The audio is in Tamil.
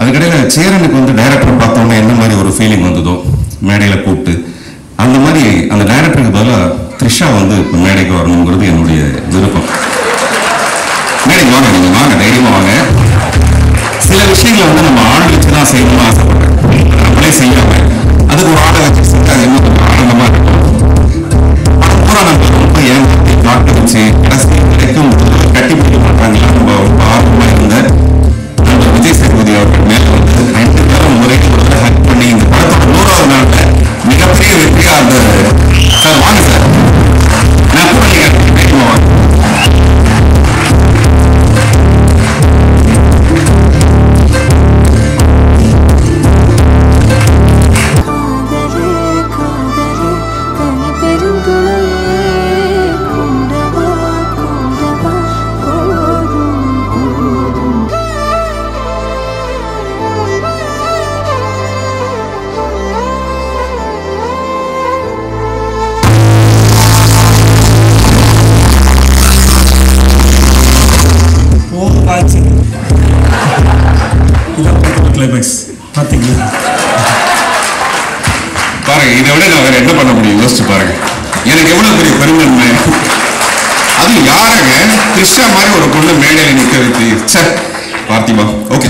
அதுக்கிடையில் சேரனுக்கு வந்து டைரக்டர் பார்த்தோன்னே என்ன மாதிரி ஒரு ஃபீலிங் வந்ததோ? மேடையில் கூப்பிட்டு அந்த மாதிரி அந்த டைரக்டருக்கு பதிலாக த்ரிஷா வந்து இப்போ மேடைக்கு வரணுங்கிறது என்னுடைய விருப்பம். மேடைக்கு வாங்க நீங்கள் வாங்க தைரியமாக வாங்க. சில விஷயங்களை வந்து நம்ம ஆள் வச்சு தான் செய்யணும்னு ஆசைப்படுறேன். நம்மளே செய்யாமல் கிளைமேக்ஸ் பார்த்தீங்களா பாருங்க இதை விட நான் வேற என்ன பண்ண முடியும்? யோசிச்சு பாருங்க. எனக்கு எவ்வளவு பெரிய பெருமை அது யாருங்க? கிருஷ்ணா மாதிரி ஒரு பொண்ணு மேடையில நிக்க வைத்து. சார் பார்த்திபா ஓகே